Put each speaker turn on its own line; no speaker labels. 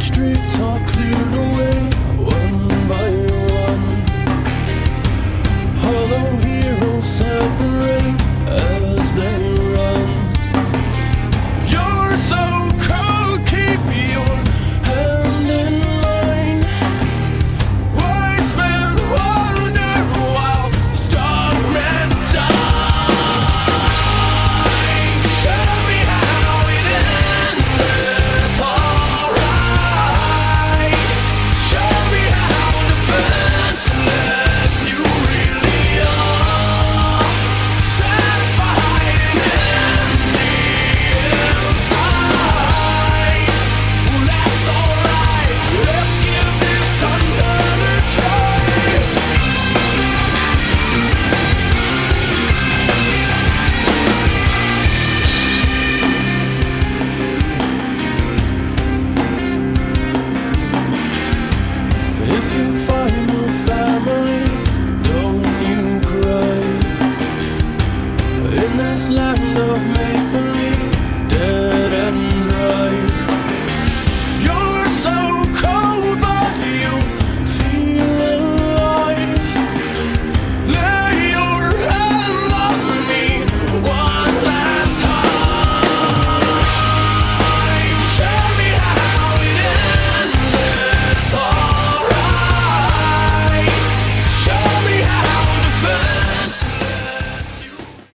streets are cleared away this land of maple